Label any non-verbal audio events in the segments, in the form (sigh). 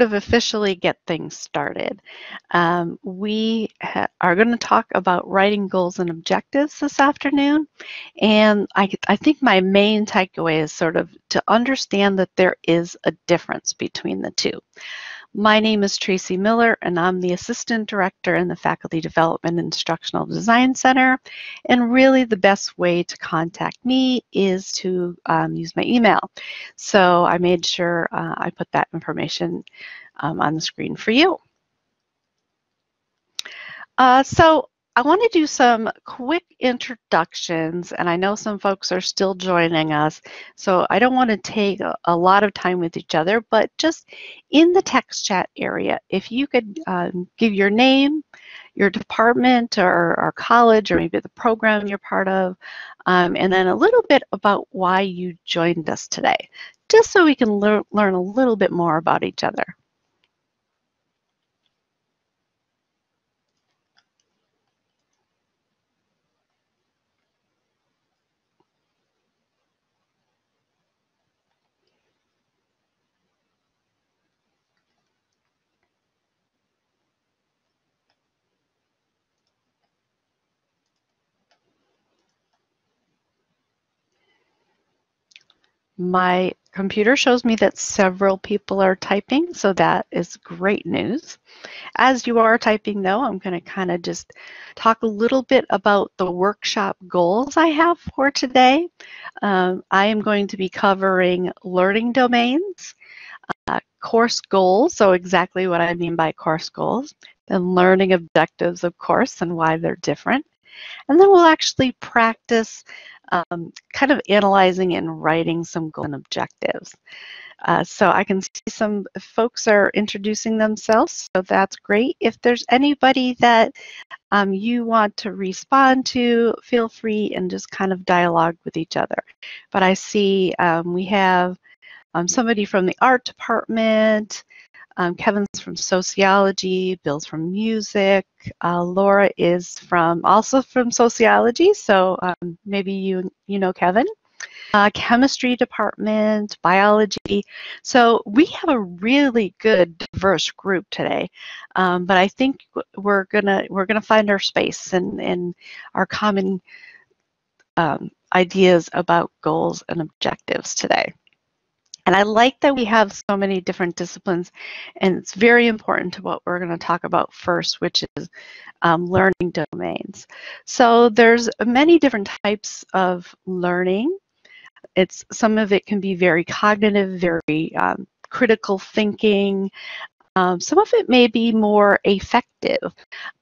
sort of officially get things started. Um, we are going to talk about writing goals and objectives this afternoon. And I, I think my main takeaway is sort of to understand that there is a difference between the two. My name is Tracy Miller, and I'm the Assistant Director in the Faculty Development Instructional Design Center. And really, the best way to contact me is to um, use my email. So I made sure uh, I put that information um, on the screen for you. Uh, so I want to do some quick introductions, and I know some folks are still joining us, so I don't want to take a, lot of time with each other, but just in the text chat area, if you could um, give your name, your department or, or, college, or maybe the program you're part of, um, and then a little bit about why you joined us today, just so we can lear learn a little bit more about each other. My computer shows me that several people are typing, so that is great news. As you are typing though, I'm going to kind of just talk a little bit about the workshop goals I have for today. Um, I am going to be covering learning domains, uh, course goals, so exactly what I mean by course goals, then learning objectives, of course, and why they're different. And then we'll actually practice um, kind of analyzing and writing some goals and objectives. Uh, so I can see some folks are introducing themselves, so that's great. If there's anybody that um, you want to respond to, feel free and just kind of dialogue with each other. But I see um, we have um, somebody from the art department, um, Kevin's from sociology, Bill's from music, uh, Laura is from also from sociology, so um, maybe you you know Kevin. Uh, chemistry department, biology. So we have a really good diverse group today, um, but I think we're gonna we're gonna find our space and and our common um, ideas about goals and objectives today. And I like that we have so many different disciplines, and it's very important to what we're going to talk about first, which is um, learning domains. So there's many different types of learning. It's some of it can be very cognitive, very um, critical thinking, um, some of it may be more affective,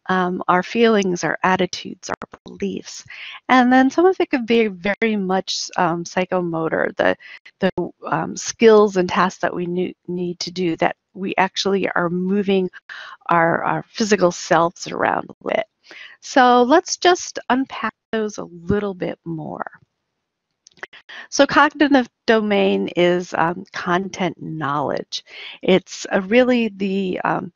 um, our feelings, our attitudes, beliefs. And then some of it could be very much um, psychomotor, the, the um, skills and tasks that we need to do that we actually are moving our, our physical selves around a bit. So let's just unpack those a little bit more. So cognitive domain is um, content knowledge. It's really the um,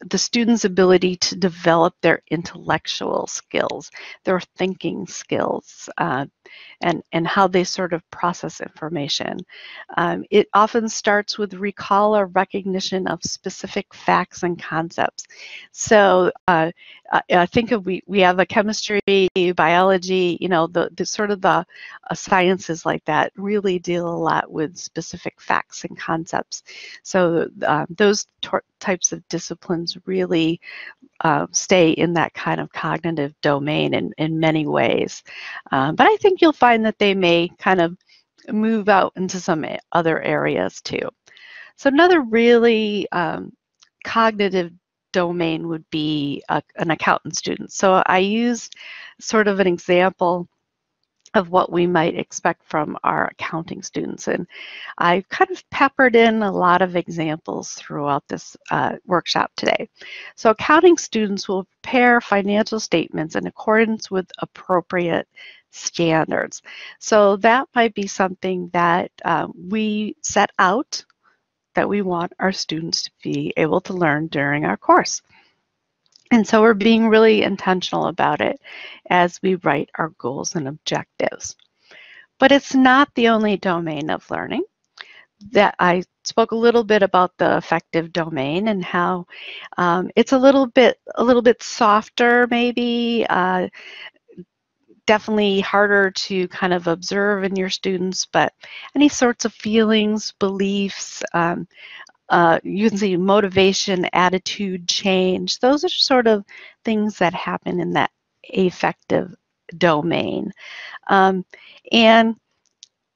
the student's ability to develop their intellectual skills, their thinking skills, uh, and, and how they sort of process information. Um, it often starts with recall or recognition of specific facts and concepts. So uh, I think of we, we have a chemistry, biology, you know, the, the sort of the uh, sciences like that really deal a lot with specific facts and concepts. So uh, those types of disciplines really uh, stay in that kind of cognitive domain in, in many ways. Uh, but I think you'll find that they may kind of move out into some other areas too. So another really um, cognitive domain would be a, an accountant student. So I used sort of an example of what we might expect from our accounting students. And I've kind of peppered in a lot of examples throughout this uh, workshop today. So accounting students will prepare financial statements in accordance with appropriate standards. So that might be something that um, we set out that we want our students to be able to learn during our course. And so we're being really intentional about it as we write our goals and objectives. But it's not the only domain of learning. that I spoke a little bit about the affective domain and how um, it's a little bit a little bit softer maybe uh, definitely harder to kind of observe in your students but any sorts of feelings beliefs um, uh, you can see motivation attitude change those are sort of things that happen in that affective domain. Um, and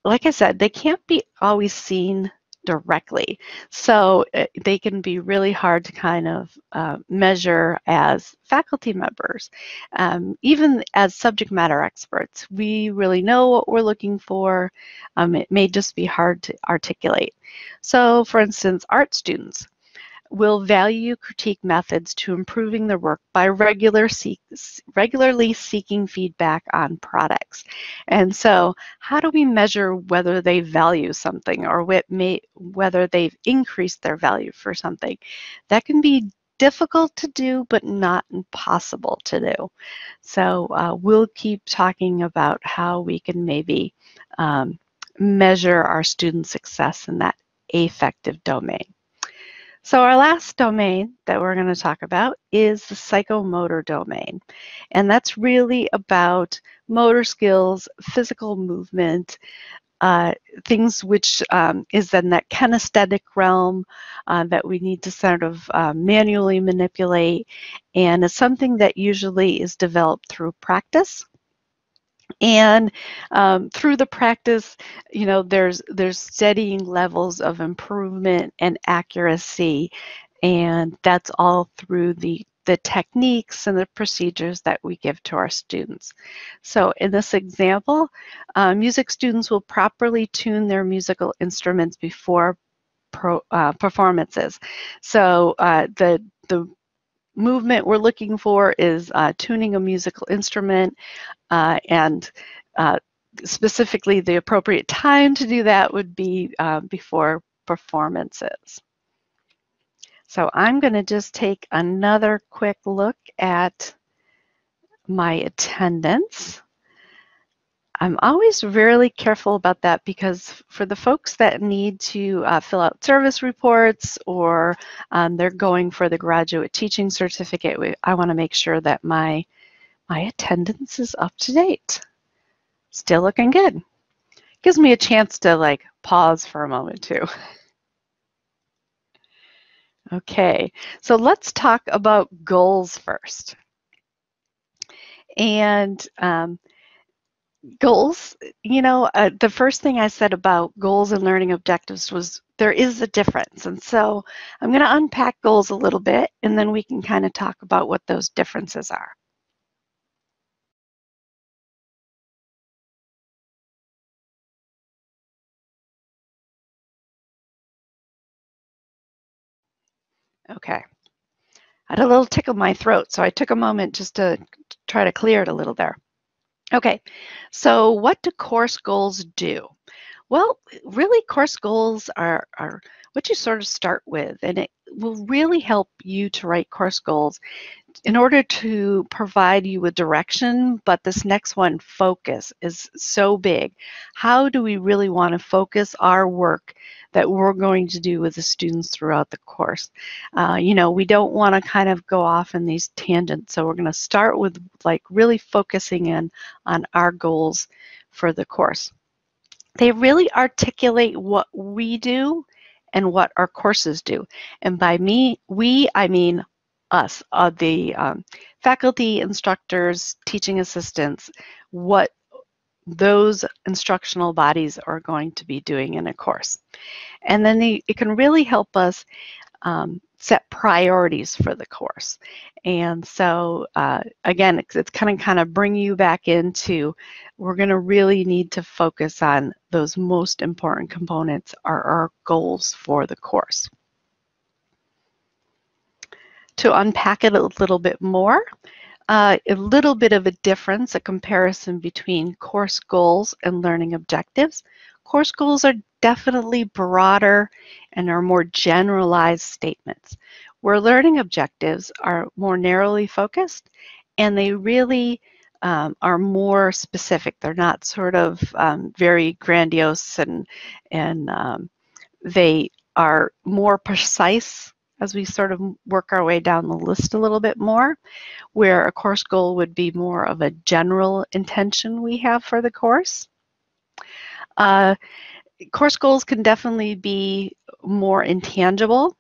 like I said, they can't be always seen directly. So uh, they can be really hard to kind of uh, measure as faculty members. Um, even as subject matter experts, we really know what we're looking for. Um, it may just be hard to articulate. So for instance, art students, will value critique methods to improving their work by regular seek, regularly seeking feedback on products. And so how do we measure whether they value something or may, whether they've increased their value for something? That can be difficult to do, but not impossible to do. So uh, we'll keep talking about how we can maybe um, measure our student success in that affective domain. So our last domain that we're going to talk about is the psychomotor domain. And that's really about motor skills, physical movement, uh, things which um, is in that kinesthetic realm uh, that we need to sort of uh, manually manipulate. And it's something that usually is developed through practice and um, through the practice you know there's there's steadying levels of improvement and accuracy and that's all through the the techniques and the procedures that we give to our students. So in this example, uh, music students will properly tune their musical instruments before pro, uh, performances. So uh, the, the movement we're looking for is uh, tuning a musical instrument uh, and uh, specifically the appropriate time to do that would be uh, before performances. So I'm going to just take another quick look at my attendance. I'm always really careful about that because for the folks that need to uh, fill out service reports or um, they're going for the graduate teaching certificate, we, I want to make sure that my, my attendance is up to date. Still looking good. Gives me a chance to like pause for a moment too. (laughs) Okay, so let's talk about goals first. And um, goals, you know, uh, the first thing I said about goals and learning objectives was there is a difference. And so I'm going to unpack goals a little bit and then we can kind of talk about what those differences are. Okay. I had a little tickle in my throat, so I took a moment just to try to clear it a little there. Okay, so what do course goals do? Well, really course goals are, are what you sort of start with, and it will really help you to write course goals in order to provide you with direction, but this next one, focus, is so big. How do we really want to focus our work that we're going to do with the students throughout the course? Uh, you know, we don't want to kind of go off in these tangents, so we're going to start with like really focusing in on our goals for the course. They really articulate what we do and what our courses do. And by me, we, I mean us, uh, the um, faculty, instructors, teaching assistants, what those instructional bodies are going to be doing in a course. And then the, it can really help us um, set priorities for the course. And so uh, again, it's, it's kind of kind of bring you back into we're going to really need to focus on those most important components are our goals for the course. To unpack it a little bit more, uh, a little bit of a difference, a comparison between course goals and learning objectives. Course goals are definitely broader and are more generalized statements, where learning objectives are more narrowly focused and they really um, are more specific. They're not sort of um, very grandiose and, and um, they are more precise as we sort of work our way down the list a little bit more, where a course goal would be more of a general intention we have for the course. Uh, course goals can definitely be more intangible.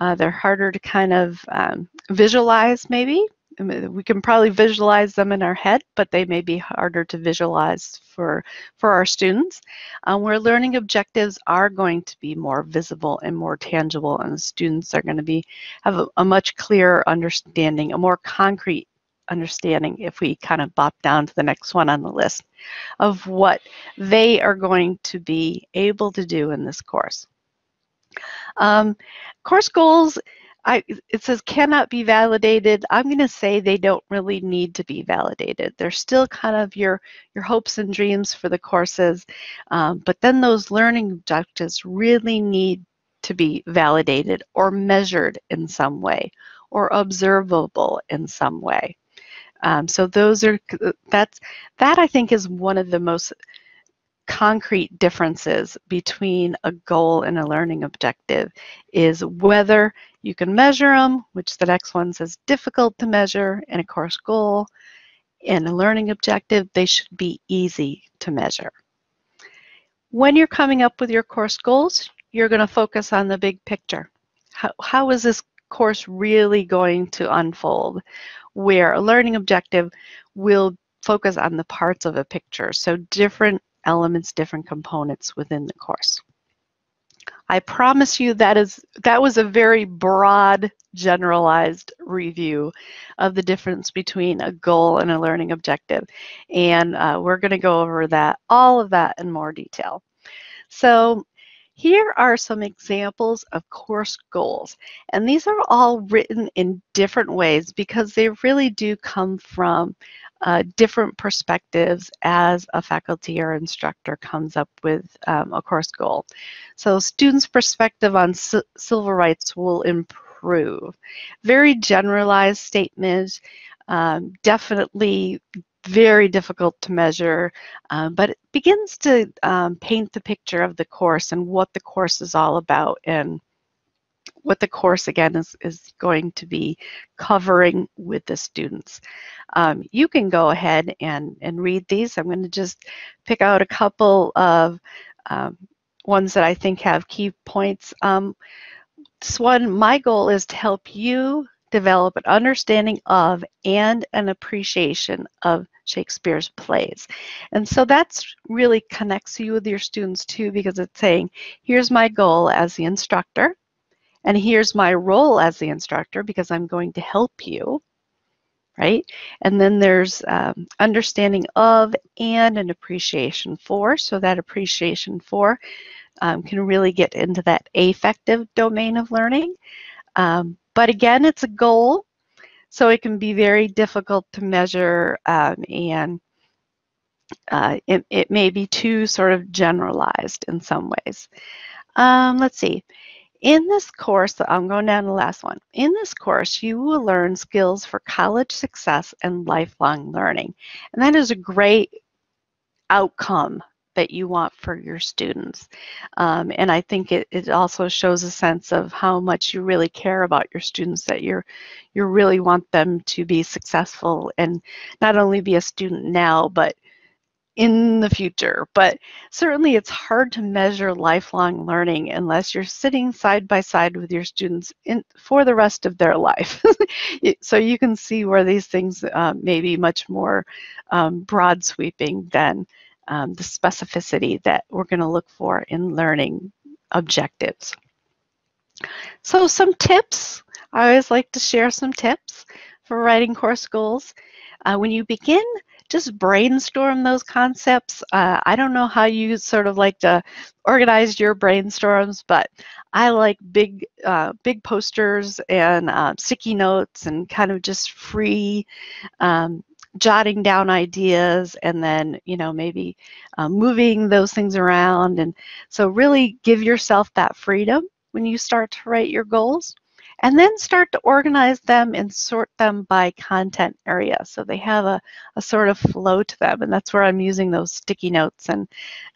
Uh, they're harder to kind of um, visualize maybe we can probably visualize them in our head, but they may be harder to visualize for, for our students. Um, where learning objectives are going to be more visible and more tangible, and students are going to be have a, a much clearer understanding, a more concrete understanding if we kind of bop down to the next one on the list of what they are going to be able to do in this course. Um, course goals I, it says cannot be validated. I'm going to say they don't really need to be validated. They're still kind of your, your hopes and dreams for the courses, um, but then those learning objectives really need to be validated or measured in some way or observable in some way. Um, so those are, that's, that I think is one of the most concrete differences between a goal and a learning objective is whether you can measure them, which the next one says difficult to measure, and a course goal and a learning objective, they should be easy to measure. When you're coming up with your course goals, you're going to focus on the big picture. How, how is this course really going to unfold? Where a learning objective will focus on the parts of a picture. So different elements, different components within the course. I promise you that is that was a very broad, generalized review of the difference between a goal and a learning objective. And uh, we're going to go over that, all of that in more detail. So here are some examples of course goals. And these are all written in different ways because they really do come from uh, different perspectives as a faculty or instructor comes up with um, a course goal. So students' perspective on civil rights will improve. Very generalized statement, um, definitely very difficult to measure, um, but it begins to um, paint the picture of the course and what the course is all about and what the course again is, is going to be covering with the students. Um, you can go ahead and, and read these. I'm going to just pick out a couple of um, ones that I think have key points. Um, this one, my goal is to help you develop an understanding of and an appreciation of Shakespeare's plays. And so that's really connects you with your students too because it's saying, here's my goal as the instructor. And here's my role as the instructor because I'm going to help you, right? And then there's um, understanding of and an appreciation for. So that appreciation for um, can really get into that affective domain of learning. Um, but again, it's a goal, so it can be very difficult to measure um, and uh, it, it, may be too sort of generalized in some ways. Um, let's see. In this course, I'm going down to the last one. In this course, you will learn skills for college success and lifelong learning. And that is a great outcome that you want for your students. Um, and I think it, it also shows a sense of how much you really care about your students, that you're, you really want them to be successful and not only be a student now, but in the future. But certainly it's hard to measure lifelong learning unless you're sitting side by side with your students in, for the rest of their life. (laughs) so you can see where these things uh, may be much more um, broad sweeping than um, the specificity that we're going to look for in learning objectives. So some tips, I always like to share some tips for writing course goals. Uh, when you begin just brainstorm those concepts. Uh, I don't know how you sort of like to organize your brainstorms, but I like big, uh, big posters and uh, sticky notes and kind of just free um, jotting down ideas and then you know maybe uh, moving those things around. And so really give yourself that freedom when you start to write your goals and then start to organize them and sort them by content area. So they have a, a sort of flow to them. And that's where I'm using those sticky notes and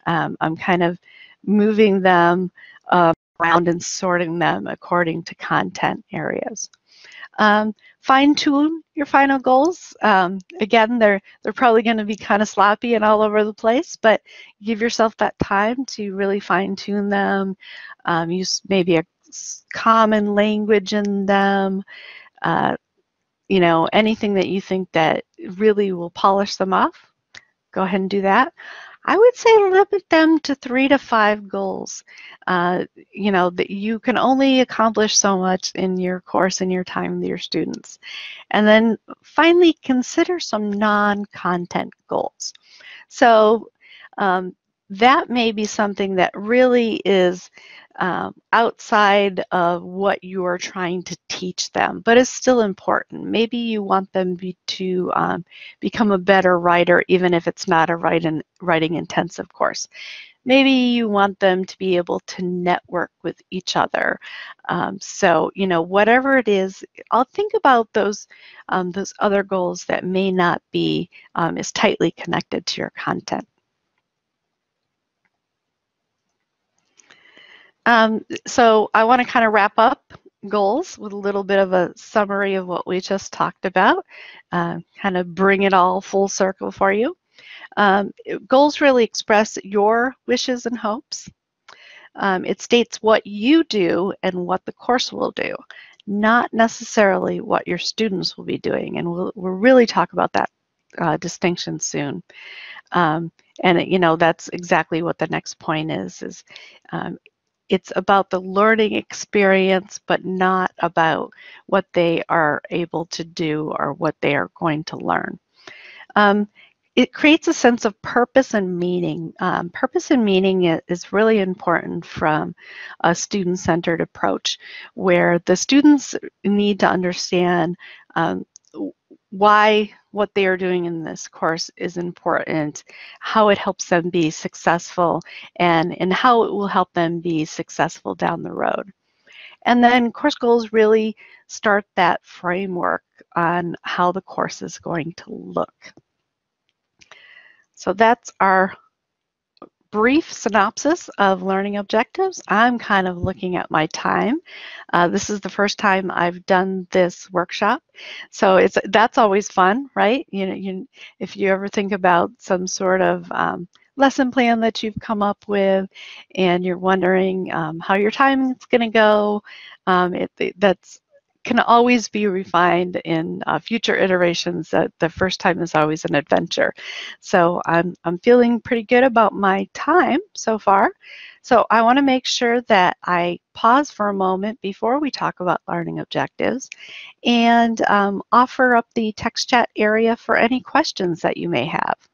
um, I'm kind of moving them uh, around and sorting them according to content areas. Um, fine tune your final goals. Um, again, they're they're probably going to be kind of sloppy and all over the place, but give yourself that time to really fine tune them. Um, use maybe a common language in them. Uh, you know, anything that you think that really will polish them off, go ahead and do that. I would say limit them to three to five goals. Uh, you know, that you can only accomplish so much in your course and your time with your students. And then finally, consider some non-content goals. So um, that may be something that really is um, outside of what you are trying to teach them, but is still important. Maybe you want them be, to um, become a better writer, even if it's not a writing, writing intensive course. Maybe you want them to be able to network with each other. Um, so, you know, whatever it is, I'll think about those, um, those other goals that may not be um, as tightly connected to your content. Um, so I want to kind of wrap up goals with a little bit of a summary of what we just talked about, uh, kind of bring it all full circle for you. Um, goals really express your wishes and hopes. Um, it states what you do and what the course will do, not necessarily what your students will be doing. And we'll, we'll really talk about that uh, distinction soon. Um, and you know that's exactly what the next point is is um, it's about the learning experience, but not about what they are able to do or what they are going to learn. Um, it creates a sense of purpose and meaning. Um, purpose and meaning is really important from a student-centered approach where the students need to understand um, why what they are doing in this course is important, how it helps them be successful, and, and how it will help them be successful down the road. And then course goals really start that framework on how the course is going to look. So that's our brief synopsis of learning objectives. I'm kind of looking at my time. Uh, this is the first time I've done this workshop, so it's that's always fun, right? You know, you, if you ever think about some sort of um, lesson plan that you've come up with, and you're wondering um, how your time is going to go, um, it, that's can always be refined in uh, future iterations. That the first time is always an adventure. So I'm, I'm feeling pretty good about my time so far. So I want to make sure that I pause for a moment before we talk about learning objectives and um, offer up the text chat area for any questions that you may have.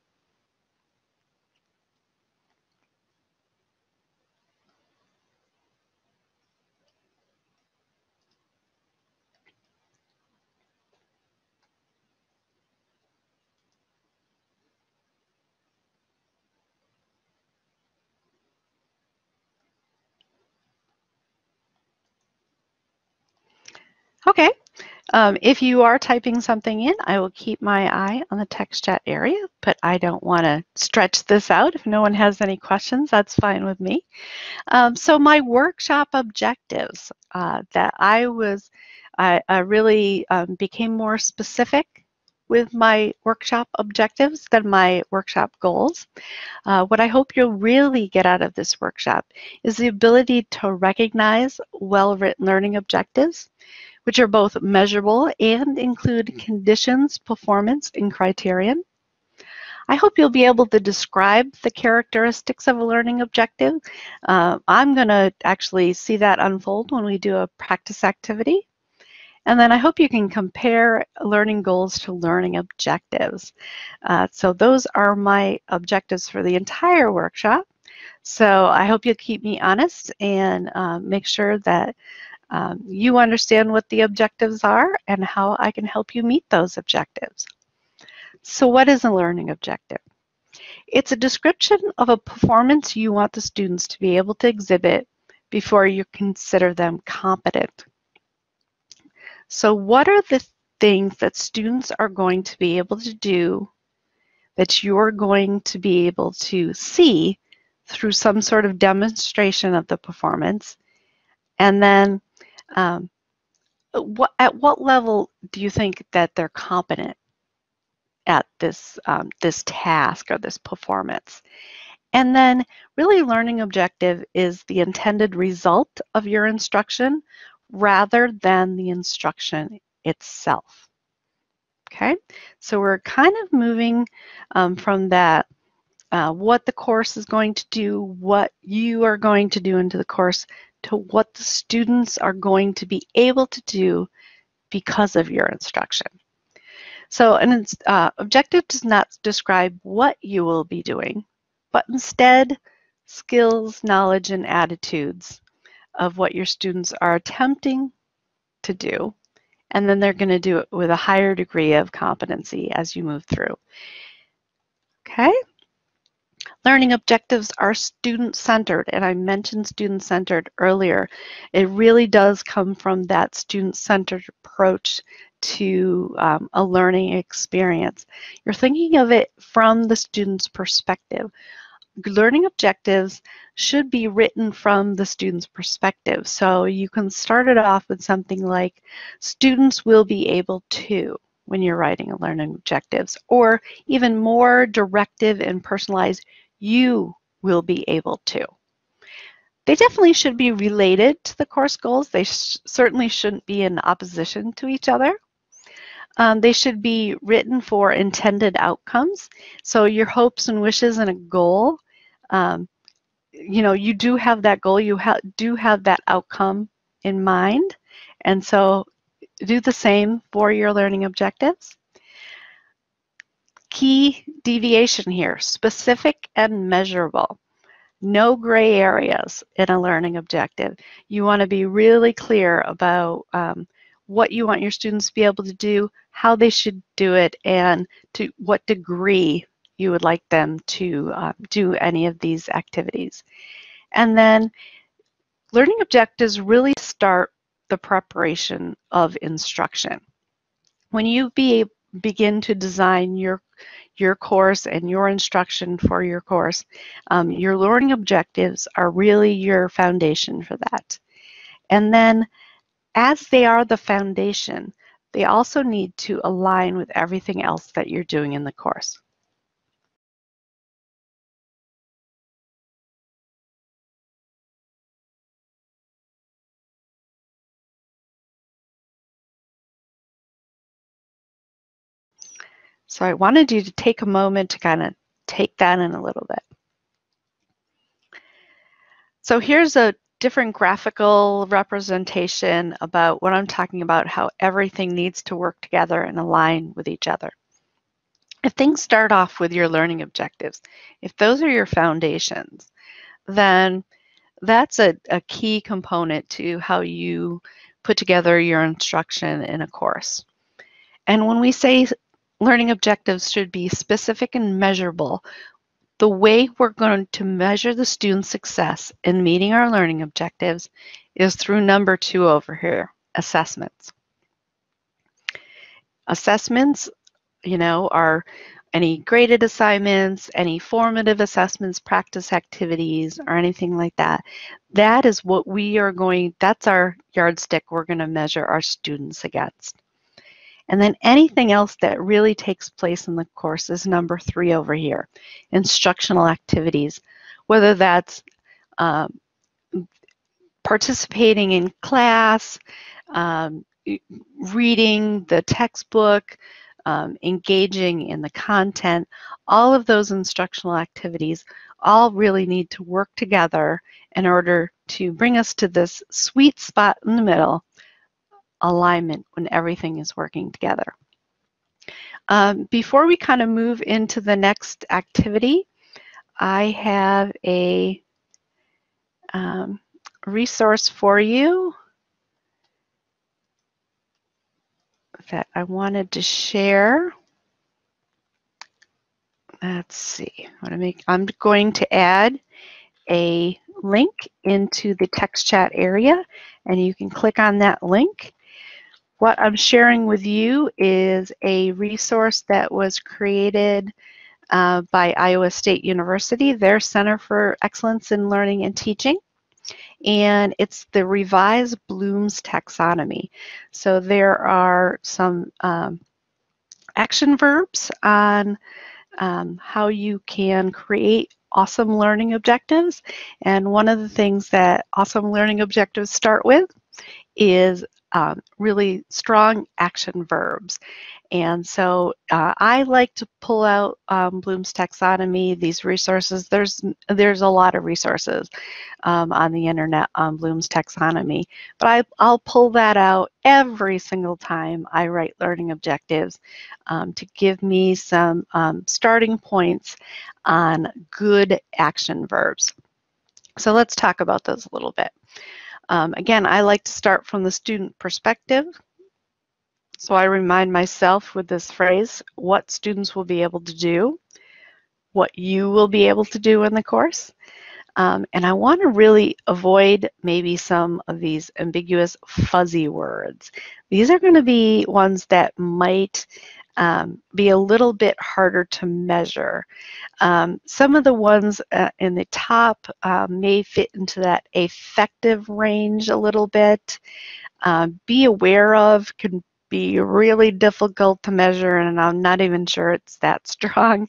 Okay, um, if you are typing something in, I will keep my eye on the text chat area, but I don't want to stretch this out. If no one has any questions, that's fine with me. Um, so my workshop objectives uh, that I was, I, I really um, became more specific with my workshop objectives than my workshop goals. Uh, what I hope you'll really get out of this workshop is the ability to recognize well-written learning objectives, which are both measurable and include conditions, performance, and criterion. I hope you'll be able to describe the characteristics of a learning objective. Uh, I'm going to actually see that unfold when we do a practice activity. And then I hope you can compare learning goals to learning objectives. Uh, so those are my objectives for the entire workshop. So I hope you'll keep me honest and uh, make sure that um, you understand what the objectives are and how I can help you meet those objectives. So what is a learning objective? It's a description of a performance you want the students to be able to exhibit before you consider them competent. So what are the things that students are going to be able to do that you're going to be able to see through some sort of demonstration of the performance. And then um, what, at what level do you think that they're competent at this, um, this task or this performance? And then really learning objective is the intended result of your instruction rather than the instruction itself. Okay, so we're kind of moving um, from that uh, what the course is going to do, what you are going to do into the course, to what the students are going to be able to do because of your instruction. So an uh, objective does not describe what you will be doing, but instead skills, knowledge, and attitudes of what your students are attempting to do and then they're going to do it with a higher degree of competency as you move through. Okay? Learning objectives are student-centered, and I mentioned student-centered earlier. It really does come from that student-centered approach to um, a learning experience. You're thinking of it from the student's perspective learning objectives should be written from the student's perspective. So you can start it off with something like, students will be able to, when you're writing a learning objectives, or even more directive and personalized, you will be able to. They definitely should be related to the course goals. They sh certainly shouldn't be in opposition to each other. Um, they should be written for intended outcomes. So your hopes and wishes and a goal um, you know, you do have that goal, you ha do have that outcome in mind. And so do the same for your learning objectives. Key deviation here, specific and measurable. No gray areas in a learning objective. You want to be really clear about um, what you want your students to be able to do, how they should do it, and to what degree you would like them to uh, do any of these activities. And then learning objectives really start the preparation of instruction. When you be, begin to design your your course and your instruction for your course, um, your learning objectives are really your foundation for that. And then as they are the foundation, they also need to align with everything else that you're doing in the course. So I wanted you to take a moment to kind of take that in a little bit. So here's a different graphical representation about what I'm talking about, how everything needs to work together and align with each other. If things start off with your learning objectives, if those are your foundations, then that's a, a key component to how you put together your instruction in a course. And when we say learning objectives should be specific and measurable. The way we're going to measure the student's success in meeting our learning objectives is through number two over here, assessments. Assessments, you know, are any graded assignments, any formative assessments, practice activities, or anything like that. That is what we are going, that's our yardstick we're going to measure our students against. And then anything else that really takes place in the course is number three over here, instructional activities, whether that's um, participating in class, um, reading the textbook, um, engaging in the content, all of those instructional activities all really need to work together in order to bring us to this sweet spot in the middle alignment when everything is working together. Um, before we kind of move into the next activity, I have a um, resource for you that I wanted to share. Let's see. I make. I'm going to add a link into the text chat area, and you can click on that link what I'm sharing with you is a resource that was created uh, by Iowa State University, their Center for Excellence in Learning and Teaching. And it's the revised Bloom's taxonomy. So there are some um, action verbs on um, how you can create awesome learning objectives. And one of the things that awesome learning objectives start with is um, really strong action verbs. And so uh, I like to pull out um, Bloom's taxonomy, these resources. There's there's a lot of resources um, on the internet on Bloom's taxonomy, but I, I'll pull that out every single time I write learning objectives um, to give me some um, starting points on good action verbs. So let's talk about those a little bit. Um, again, I like to start from the student perspective. So I remind myself with this phrase what students will be able to do, what you will be able to do in the course. Um, and I want to really avoid maybe some of these ambiguous fuzzy words. These are going to be ones that might um, be a little bit harder to measure. Um, some of the ones uh, in the top uh, may fit into that affective range a little bit. Uh, be aware of can be really difficult to measure and I'm not even sure it's that (laughs) strong.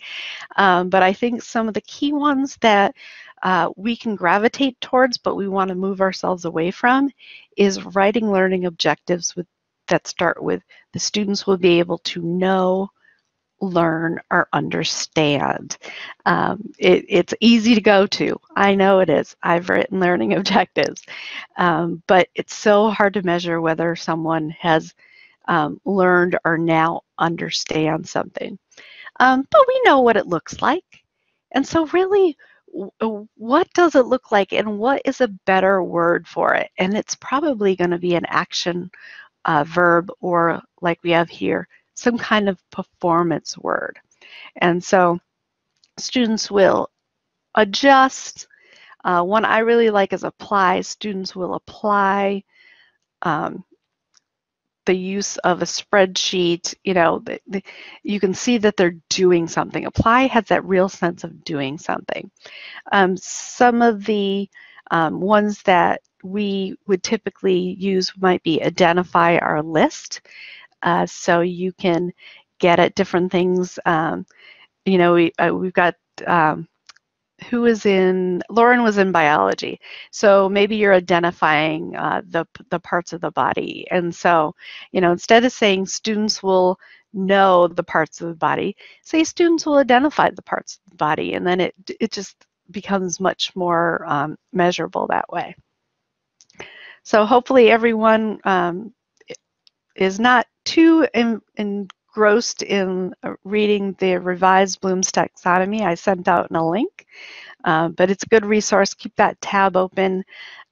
Um, but I think some of the key ones that uh, we can gravitate towards but we want to move ourselves away from is writing learning objectives with that start with the students will be able to know, learn, or understand. Um, it, it's easy to go to. I know it is. I've written learning objectives, um, but it's so hard to measure whether someone has um, learned or now understand something. Um, but we know what it looks like. And so really, what does it look like and what is a better word for it? And it's probably going to be an action uh, verb or like we have here, some kind of performance word. And so students will adjust. Uh, one I really like is apply. Students will apply um, the use of a spreadsheet. You know, the, the, you can see that they're doing something. Apply has that real sense of doing something. Um, some of the um, ones that we would typically use might be identify our list. Uh, so you can get at different things. Um, you know, we, uh, we've got um, who was in, Lauren was in biology. So maybe you're identifying uh, the, the parts of the body. And so, you know, instead of saying students will know the parts of the body, say students will identify the parts of the body. And then it, it just becomes much more um, measurable that way. So hopefully everyone um, is not too in, engrossed in uh, reading the revised Bloom's taxonomy. I sent out in a link, uh, but it's a good resource. Keep that tab open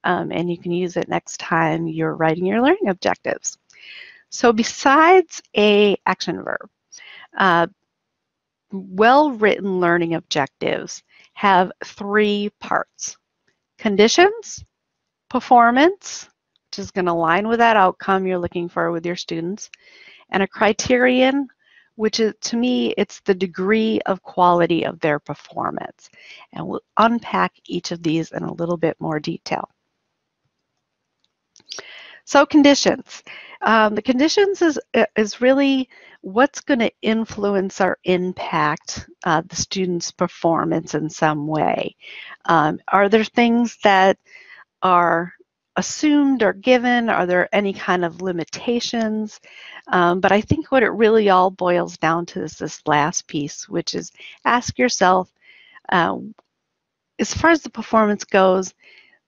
um, and you can use it next time you're writing your learning objectives. So besides a action verb, uh, well-written learning objectives have three parts. Conditions, performance, which is going to align with that outcome you're looking for with your students, and a criterion, which is, to me, it's the degree of quality of their performance. And we'll unpack each of these in a little bit more detail. So conditions. Um, the conditions is, is really what's going to influence or impact uh, the student's performance in some way. Um, are there things that are assumed or given? Are there any kind of limitations? Um, but I think what it really all boils down to is this last piece, which is ask yourself, uh, as far as the performance goes,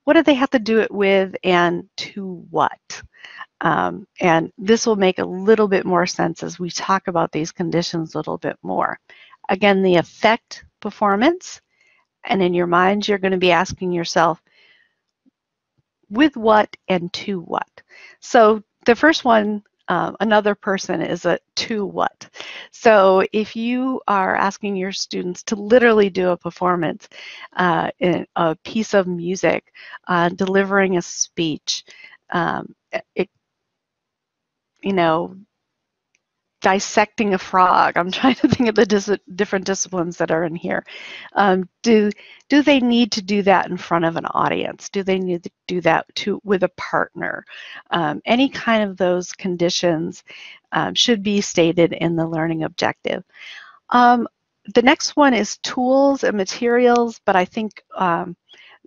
what do they have to do it with and to what? Um, and this will make a little bit more sense as we talk about these conditions a little bit more. Again, the affect performance, and in your mind, you're going to be asking yourself, with what and to what. So the first one, uh, another person is a to what. So if you are asking your students to literally do a performance, uh, a piece of music, uh, delivering a speech, um, it, you know, dissecting a frog. I'm (laughs) trying to think of the dis different disciplines that are in here. Um, do do they need to do that in front of an audience? Do they need to do that to with a partner? Um, any kind of those conditions um, should be stated in the learning objective. Um, the next one is tools and materials, but I think um,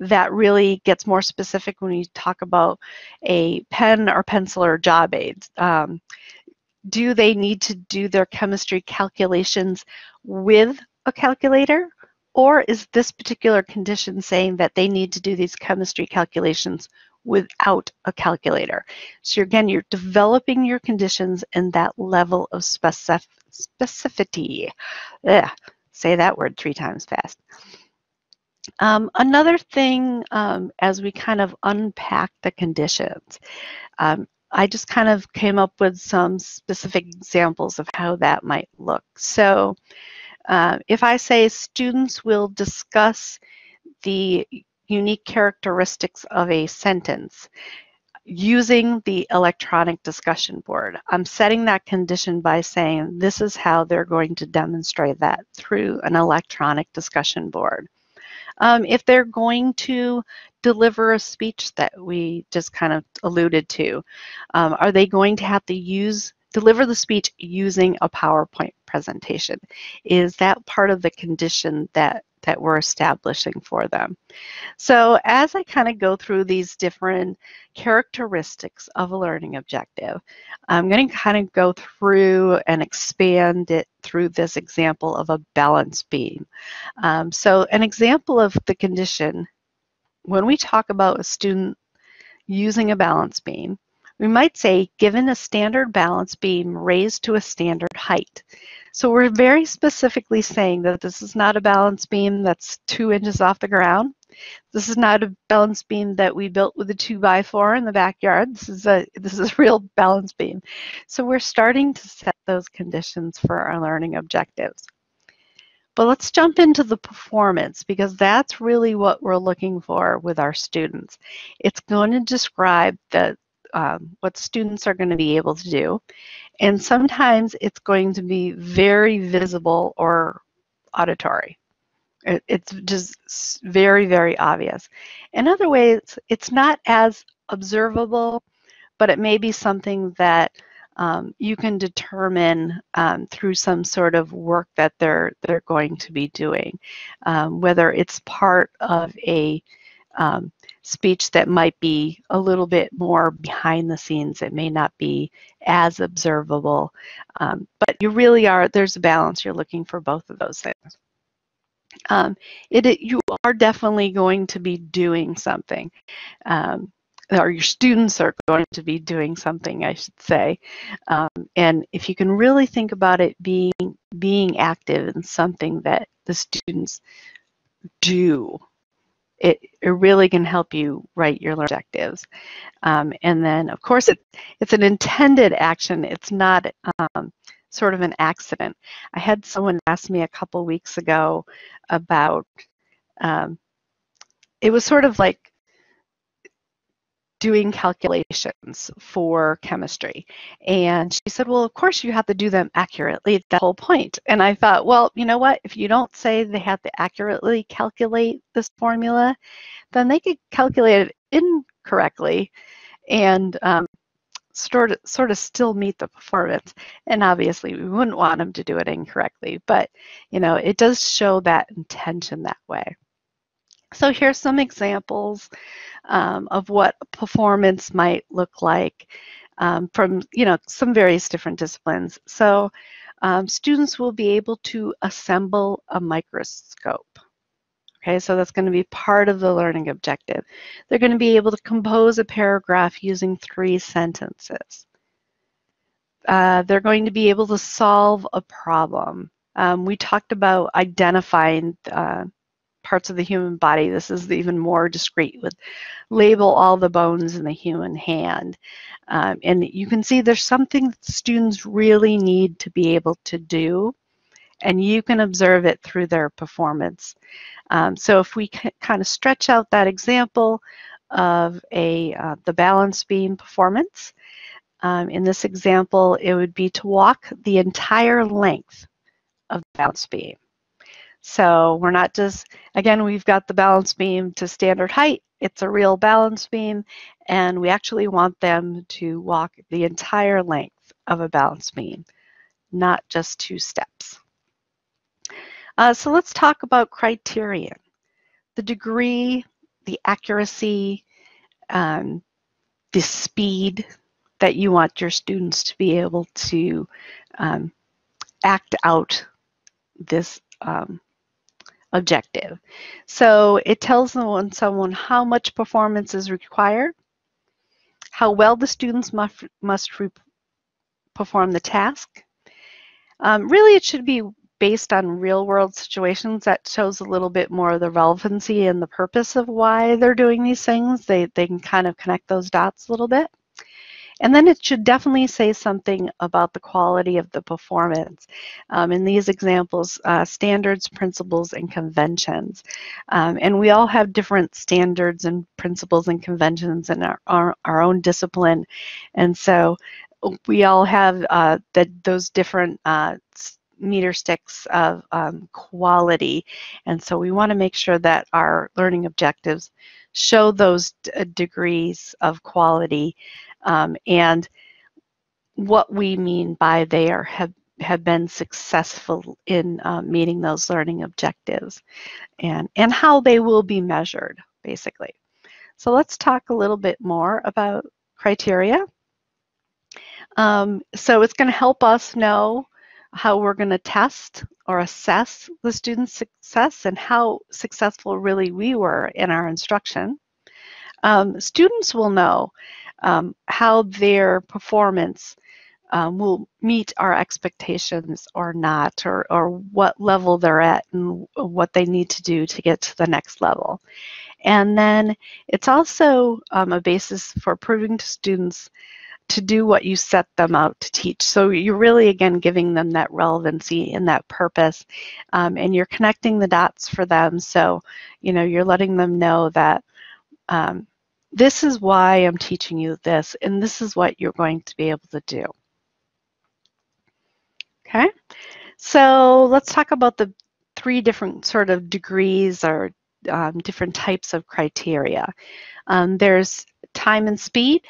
that really gets more specific when we talk about a pen or pencil or job aids. Um, do they need to do their chemistry calculations with a calculator? Or is this particular condition saying that they need to do these chemistry calculations without a calculator? So again, you're developing your conditions in that level of specific specificity. Ugh, say that word three times fast. Um, another thing, um, as we kind of unpack the conditions, um, I just kind of came up with some specific examples of how that might look. So uh, if I say students will discuss the unique characteristics of a sentence using the electronic discussion board, I'm setting that condition by saying this is how they're going to demonstrate that through an electronic discussion board. Um, if they're going to deliver a speech that we just kind of alluded to, um, are they going to have to use deliver the speech using a PowerPoint presentation? Is that part of the condition that that we're establishing for them. So as I kind of go through these different characteristics of a learning objective, I'm going to kind of go through and expand it through this example of a balance beam. Um, so an example of the condition, when we talk about a student using a balance beam, we might say, given a standard balance beam raised to a standard height. So we're very specifically saying that this is not a balance beam that's two inches off the ground. This is not a balance beam that we built with a two by four in the backyard. This is a this is a real balance beam. So we're starting to set those conditions for our learning objectives. But let's jump into the performance because that's really what we're looking for with our students. It's going to describe the um, what students are going to be able to do. And sometimes it's going to be very visible or auditory. It, it's just very, very obvious. In other ways, it's not as observable, but it may be something that um, you can determine um, through some sort of work that they're they're going to be doing, um, whether it's part of a um, speech that might be a little bit more behind the scenes. It may not be as observable, um, but you really are, there's a balance. You're looking for both of those things. Um, it, it, you are definitely going to be doing something. Um, or your students are going to be doing something, I should say. Um, and if you can really think about it being being active in something that the students do, it, it really can help you write your learning objectives. Um, and then, of course, it, it's an intended action. It's not um, sort of an accident. I had someone ask me a couple weeks ago about, um, it was sort of like doing calculations for chemistry. And she said, well, of course you have to do them accurately at the whole point. And I thought, well, you know what? If you don't say they have to accurately calculate this formula, then they could calculate it incorrectly and um, sort of, sort of still meet the performance. And obviously we wouldn't want them to do it incorrectly, but you know, it does show that intention that way. So here's some examples um, of what performance might look like um, from you know some various different disciplines. So um, students will be able to assemble a microscope. Okay, so that's going to be part of the learning objective. They're going to be able to compose a paragraph using three sentences. Uh, they're going to be able to solve a problem. Um, we talked about identifying uh, parts of the human body. This is even more discreet with label all the bones in the human hand. Um, and you can see there's something that students really need to be able to do and you can observe it through their performance. Um, so if we kind of stretch out that example of a uh, the balance beam performance, Um, in this example, it would be to walk the entire length of the balance beam. So we're not just, again, we've got the balance beam to standard height. It's a real balance beam, and we actually want them to walk the entire length of a balance beam, not just two steps. Uh, so let's talk about criterion. The degree, the accuracy, um, the speed that you want your students to be able to um, act out this um, objective. So it tells them someone how much performance is required, how well the students must, must perform the task. Um, really, it should be based on real world situations that shows a little bit more of the relevancy and the purpose of why they're doing these things. They, they can kind of connect those dots a little bit. And then it should definitely say something about the quality of the performance. Um, in these examples, uh, standards, principles, and conventions. Um, and we all have different standards and principles and conventions in our, our, our own discipline. And so we all have uh, the, those different uh, meter sticks of um, quality. And so we want to make sure that our learning objectives show those degrees of quality um, and what we mean by they are have have been successful in uh, meeting those learning objectives and and how they will be measured basically so let's talk a little bit more about criteria um, so it's going to help us know how we're going to test or assess the student's success and how successful really we were in our instruction. Um, students will know um, how their performance um, will meet our expectations or not, or, or what level they're at and what they need to do to get to the next level. And then it's also um, a basis for proving to students to do what you set them out to teach. So you're really, again, giving them that relevancy and that purpose, um, and you're connecting the dots for them. So, you know, you're letting them know that um, this is why I'm teaching you this, and this is what you're going to be able to do. Okay, so let's talk about the three different sort of degrees or um, different types of criteria. Um, there's time and speed,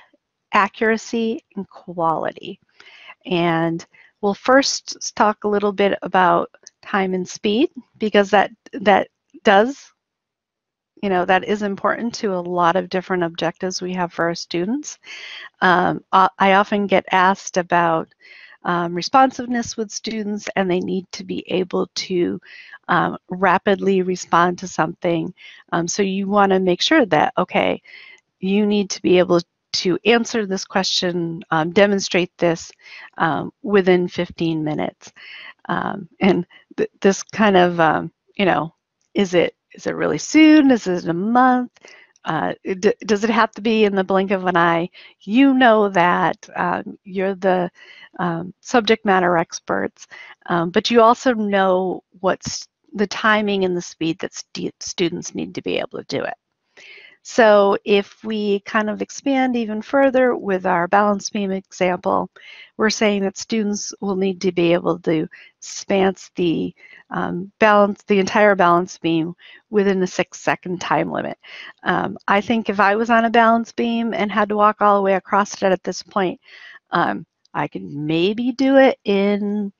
accuracy, and quality. And we'll first talk a little bit about time and speed because that that does you know that is important to a lot of different objectives we have for our students. Um, I often get asked about um, responsiveness with students and they need to be able to um, rapidly respond to something. Um, so you want to make sure that, okay, you need to be able to answer this question, um, demonstrate this um, within 15 minutes. And th this kind of, you know, is it is it really soon? Is it a month? Uh, does it have to be in the blink of an eye? You know that um, you're the um, subject matter experts, but you also know what's the timing and the speed that st students need to be able to do it. So if we kind of expand even further with our balance beam example, we're saying that students will need to be able to span the um, balance, the entire balance beam within a six second time limit. Um, I think if I was on a balance beam and had to walk all the way across it at this point, um, I could maybe do it in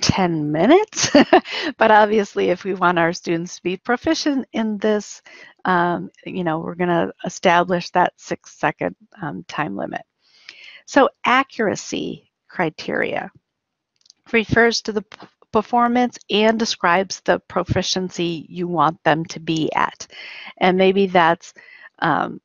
10 minutes. (laughs) but obviously, if we want our students to be proficient in this, um, you know, we're going to establish that six second um, time limit. So accuracy criteria refers to the performance and describes the proficiency you want them to be at. And maybe that's um,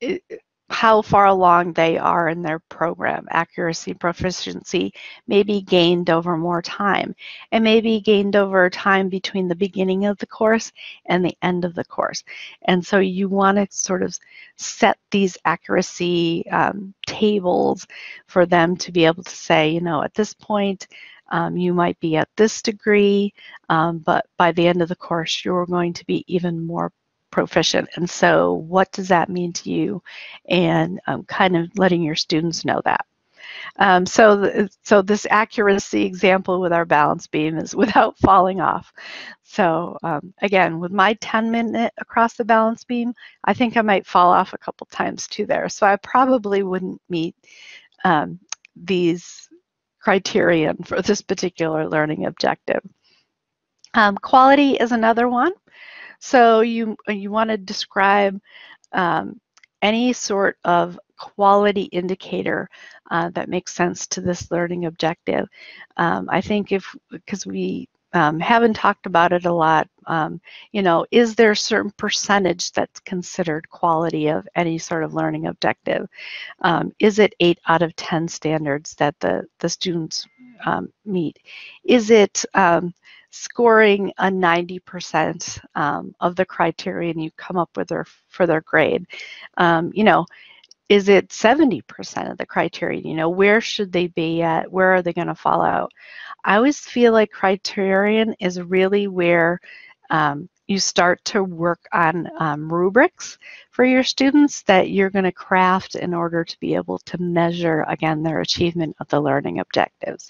it, how far along they are in their program. Accuracy, proficiency may be gained over more time. It may be gained over time between the beginning of the course and the end of the course. And so you want to sort of set these accuracy um, tables for them to be able to say, you know, at this point, um, you might be at this degree, um, but by the end of the course, you're going to be even more proficient. And so what does that mean to you? And um, kind of letting your students know that. Um, so, th so this accuracy example with our balance beam is (laughs) without falling off. So um, again, with my 10 minute across the balance beam, I think I might fall off a couple times too there. So I probably wouldn't meet um, these criterion for this particular learning objective. Um, quality is another one. So you, you want to describe um, any sort of quality indicator uh, that makes sense to this learning objective. Um, I think if, because we um, haven't talked about it a lot, um, you know, is there a certain percentage that's considered quality of any sort of learning objective? Um, is it eight out of 10 standards that the, the students um, meet? Is it um, scoring a 90% um, of the criterion you come up with their, for their grade? you know, is it 70% of the criterion? You know, where should they be at? Where are they going to fall out? I always feel like criterion is really where um, you start to work on um, rubrics for your students that you're going to craft in order to be able to measure, again, their achievement of the learning objectives.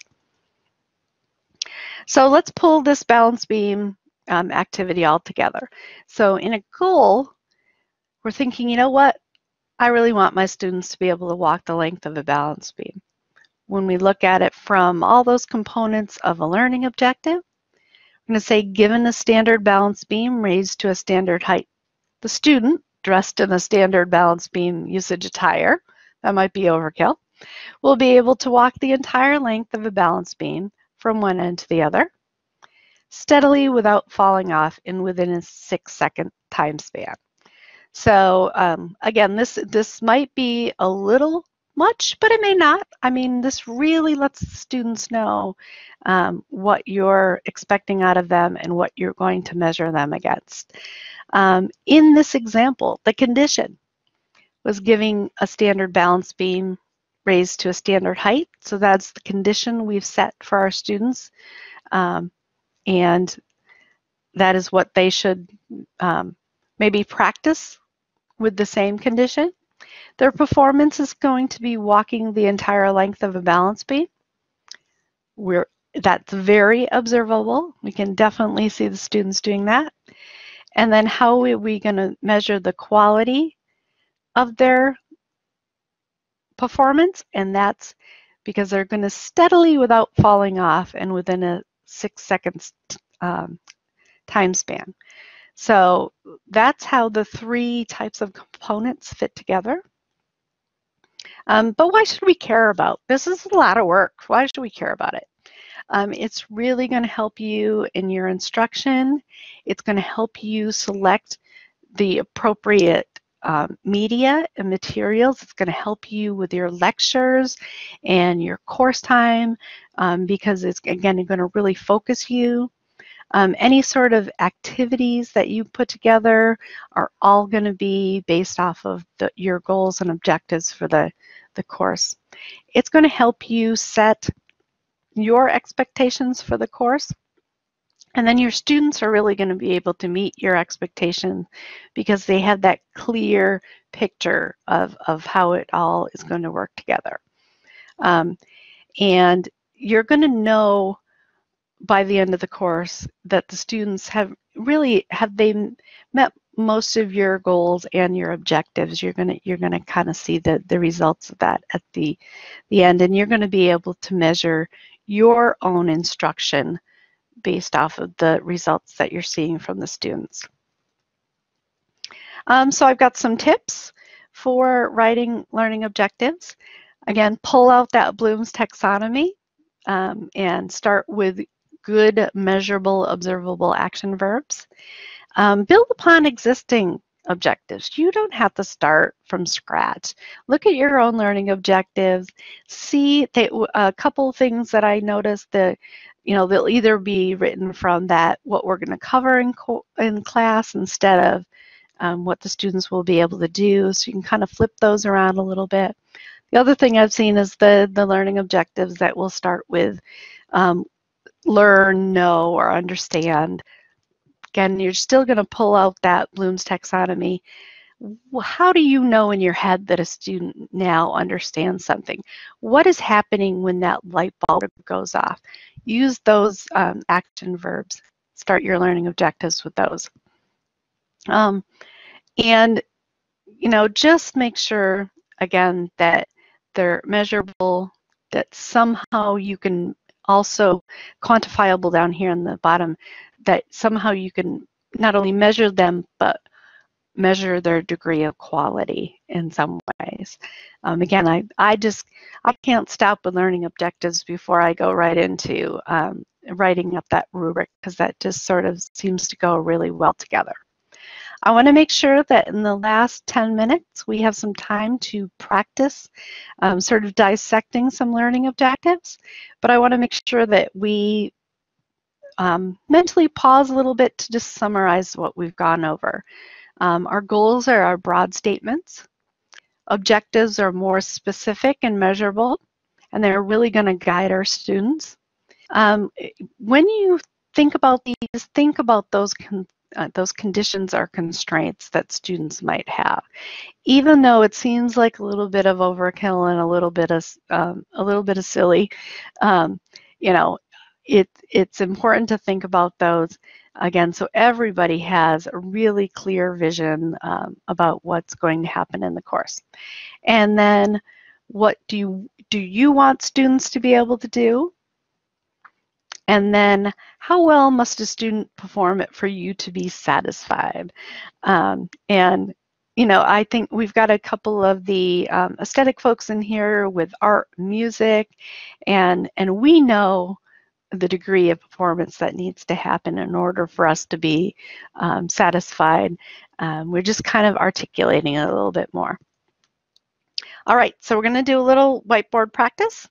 So let's pull this balance beam um, activity all together. So in a goal, we're thinking, you know what? I really want my students to be able to walk the length of a balance beam. When we look at it from all those components of a learning objective, I'm going to say given a standard balance beam raised to a standard height, the student dressed in a standard balance beam usage attire, that might be overkill, will be able to walk the entire length of a balance beam from one end to the other, steadily without falling off and within a six second time span. So um, again, this, this might be a little much, but it may not. I mean, this really lets students know um, what you're expecting out of them and what you're going to measure them against. Um, in this example, the condition was giving a standard balance beam raised to a standard height. So that's the condition we've set for our students. Um, and that is what they should um, maybe practice with the same condition. Their performance is going to be walking the entire length of a balance beam. We're, that's very observable. We can definitely see the students doing that. And then how are we going to measure the quality of their performance? And that's because they're going to steadily, without falling off, and within a six seconds um, time span. So that's how the three types of components fit together. Um, but why should we care about? This is a lot of work. Why should we care about it? Um, it's really going to help you in your instruction. It's going to help you select the appropriate um, media and materials. It's going to help you with your lectures and your course time um, because it's, again, going to really focus you. Um, any sort of activities that you put together are all going to be based off of the, your goals and objectives for the, the course. It's going to help you set your expectations for the course. And then your students are really going to be able to meet your expectations because they have that clear picture of, of how it all is going to work together. Um, and you're going to know by the end of the course that the students have really have they met most of your goals and your objectives you're going to you're going to kind of see the the results of that at the the end and you're going to be able to measure your own instruction based off of the results that you're seeing from the students um, so I've got some tips for writing learning objectives again pull out that Bloom's taxonomy um, and start with good, measurable, observable action verbs. Um, build upon existing objectives. You don't have to start from scratch. Look at your own learning objectives. See they, a couple things that I noticed that you know they'll either be written from that what we're going to cover in in class instead of um, what the students will be able to do. So you can kind of flip those around a little bit. The other thing I've seen is the the learning objectives that will start with um, learn, know, or understand again, you're still going to pull out that Bloom's taxonomy. How do you know in your head that a student now understands something? What is happening when that light bulb goes off? Use those um, action verbs. Start your learning objectives with those. Um, and, you know, just make sure, again, that they're measurable, that somehow you can also quantifiable down here in the bottom, that somehow you can not only measure them, but measure their degree of quality in some ways. Um, again, I, I just, I can't stop with learning objectives before I go right into um, writing up that rubric because that just sort of seems to go really well together. I want to make sure that in the last 10 minutes we have some time to practice um, sort of dissecting some learning objectives, but I want to make sure that we um, mentally pause a little bit to just summarize what we've gone over. Um, our goals are our broad statements. Objectives are more specific and measurable, and they're really going to guide our students. Um, when you think about these, think about those uh, those conditions or constraints that students might have. Even though it seems like a little bit of overkill and a little bit of um, a little bit of silly, um, you know, it it's important to think about those again so everybody has a really clear vision um, about what's going to happen in the course. And then what do you do you want students to be able to do? And then how well must a student perform it for you to be satisfied? Um, and, you know, I think we've got a couple of the um, aesthetic folks in here with art, music, and, and we know the degree of performance that needs to happen in order for us to be um, satisfied. Um, we're just kind of articulating it a little bit more. All right, so we're going to do a little whiteboard practice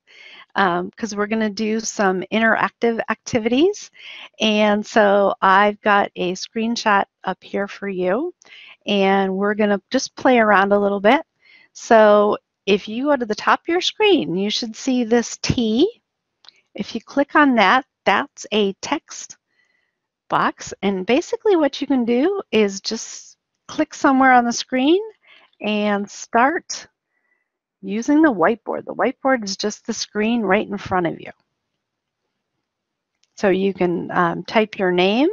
because um, we're going to do some interactive activities. And so I've got a screenshot up here for you, and we're going to just play around a little bit. So if you go to the top of your screen, you should see this T. If you click on that, that's a text box. And basically what you can do is just click somewhere on the screen and start using the whiteboard. The whiteboard is just the screen right in front of you. So you can um, type your name.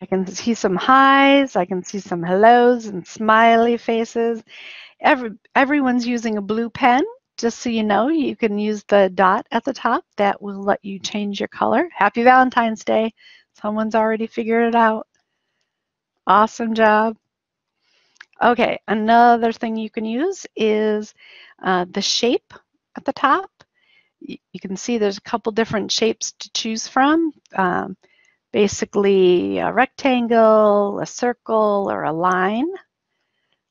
I can see some highs, I can see some hellos and smiley faces. Every, everyone's using a blue pen. Just so you know, you can use the dot at the top. That will let you change your color. Happy Valentine's Day. Someone's already figured it out. Awesome job. Okay, another thing you can use is uh, the shape at the top. You, can see there's a couple different shapes to choose from. Um, basically a rectangle, a circle, or a line.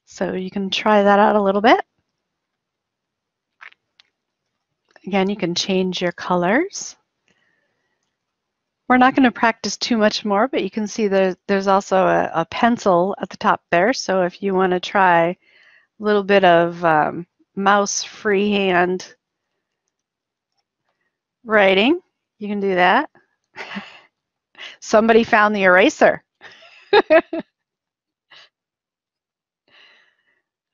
So you can try that out a little bit. Again, you can change your colors. We're not going to practice too much more, but you can see there, there's also a, a pencil at the top there. So if you want to try a little bit of um, mouse freehand writing, you can do that. (laughs) Somebody found the eraser. (laughs)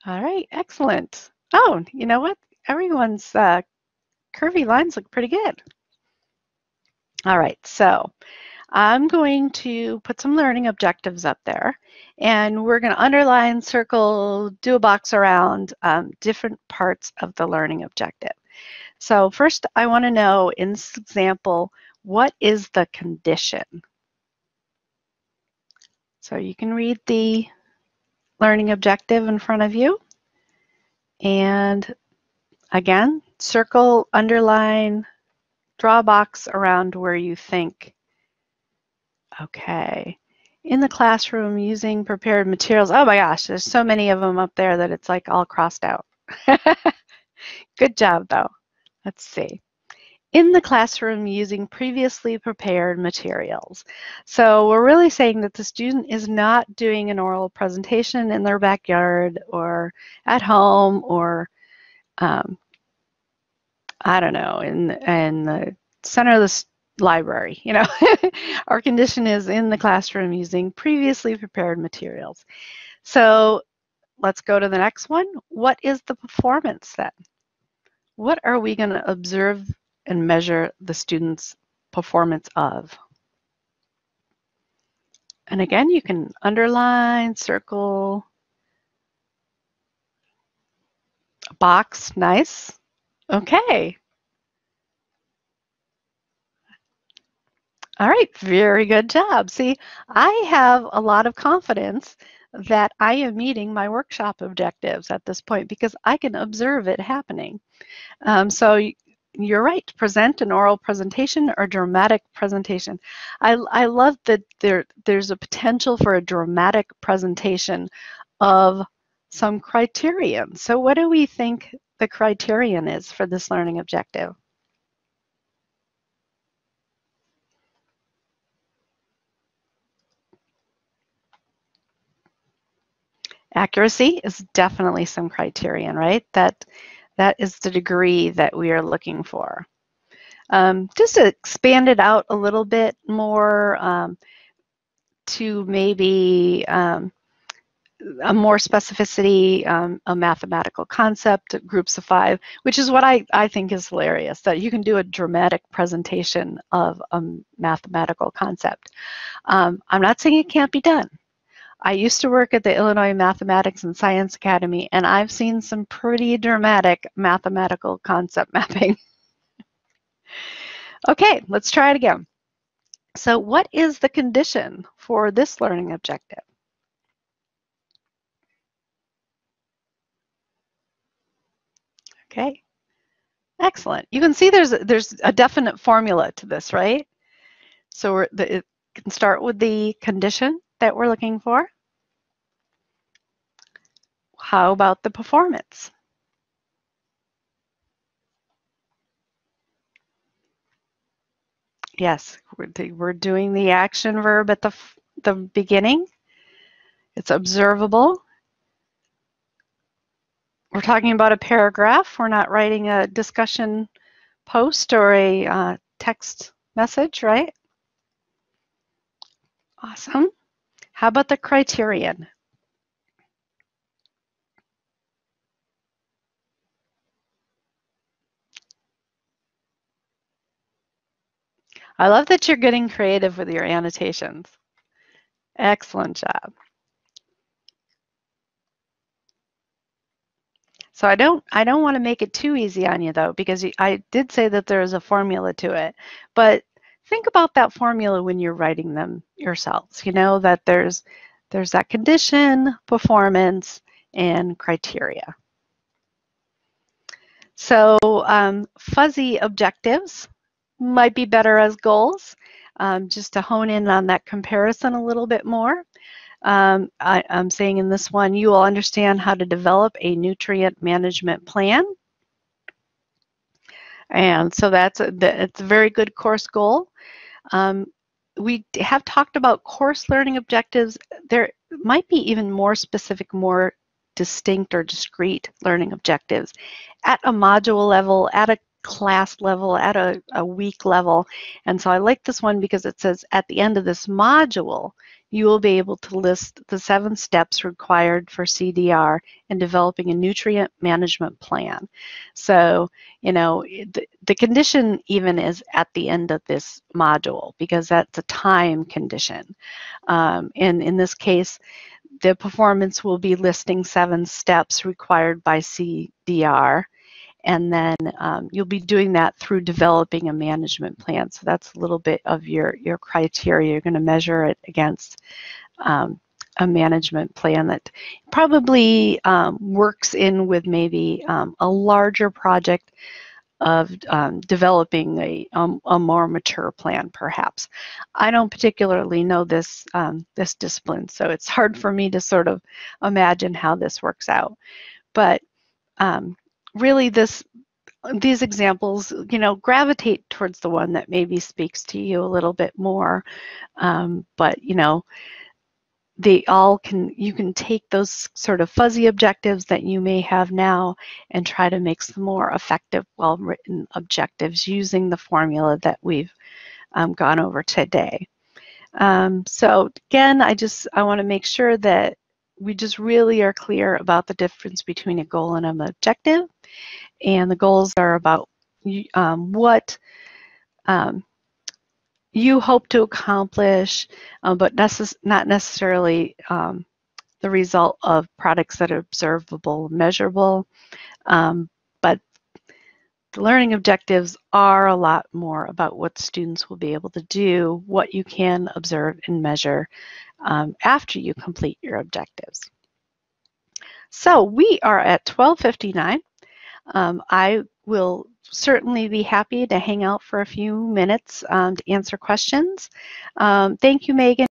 All right, excellent. Oh, you know what? Everyone's uh, curvy lines look pretty good. All right, so I'm going to put some learning objectives up there and we're going to underline, circle, do a box around um, different parts of the learning objective. So first I want to know in this example, what is the condition? So you can read the learning objective in front of you and again, circle, underline, draw a box around where you think, okay, in the classroom using prepared materials. Oh my gosh, there's so many of them up there that it's like all crossed out. (laughs) Good job though. Let's see. In the classroom using previously prepared materials. So we're really saying that the student is not doing an oral presentation in their backyard or at home or um, I don't know, in in the center of the library. You know, (laughs) our condition is in the classroom using previously prepared materials. So let's go to the next one. What is the performance then? What are we going to observe and measure the students' performance of? And again, you can underline, circle, box, nice. Okay. All right, very good job. See, I have a lot of confidence that I am meeting my workshop objectives at this point because I can observe it happening. Um, so you're right, present an oral presentation or dramatic presentation. I, I love that there, there's a potential for a dramatic presentation of some criterion. So what do we think the criterion is for this learning objective? Accuracy is definitely some criterion, right? That that is the degree that we are looking for. Um, just to expand it out a little bit more um, to maybe um, a more specificity, um, a mathematical concept, groups of five, which is what I, I think is hilarious, that you can do a dramatic presentation of a mathematical concept. Um, I'm not saying it can't be done. I used to work at the Illinois Mathematics and Science Academy, and I've seen some pretty dramatic mathematical concept (laughs) mapping. okay, let's try it again. So what is the condition for this learning objective? Okay, excellent. You can see there's there's a definite formula to this, right? So we're, the, it can start with the condition that we're looking for. How about the performance? Yes, we're doing the action verb at the, the beginning. It's observable. We're talking about a paragraph. We're not writing a discussion post or a uh, text message, right? Awesome. How about the criterion? I love that you're getting creative with your annotations. Excellent job. So I don't I don't want to make it too easy on you though because I did say that there is a formula to it. But think about that formula when you're writing them yourselves. You know that there's there's that condition, performance, and criteria. So um, fuzzy objectives might be better as goals, um, just to hone in on that comparison a little bit more. Um, I, am saying in this one, you will understand how to develop a nutrient management plan. And so that's a, it's a very good course goal. Um, we have talked about course learning objectives. There might be even more specific, more distinct or discrete learning objectives at a module level, at a class level, at a, a week level. And so I like this one because it says at the end of this module, you will be able to list the seven steps required for CDR in developing a nutrient management plan. So, you know, the, the condition even is at the end of this module because that's a time condition. Um, and in this case, the performance will be listing seven steps required by CDR and then um, you'll be doing that through developing a management plan. So that's a little bit of your, your criteria. You're going to measure it against um, a management plan that probably um, works in with maybe um, a larger project of um, developing a, um, a more mature plan, perhaps. I don't particularly know this, this discipline, so it's hard for me to sort of imagine how this works out. But um, really this these examples, you know, gravitate towards the one that maybe speaks to you a little bit more. Um, but, you know, they all can, you can take those sort of fuzzy objectives that you may have now and try to make some more effective, well-written objectives using the formula that we've um, gone over today. Um, so again, I just I want to make sure that we just really are clear about the difference between a goal and an objective. And the goals are about um, what um, you hope to accomplish, uh, but necess not necessarily um, the result of products that are observable, measurable. Um, but the learning objectives are a lot more about what students will be able to do, what you can observe and measure um, after you complete your objectives. So we are at 1259. Um, I will certainly be happy to hang out for a few minutes um, to answer questions. Um, thank you, Megan.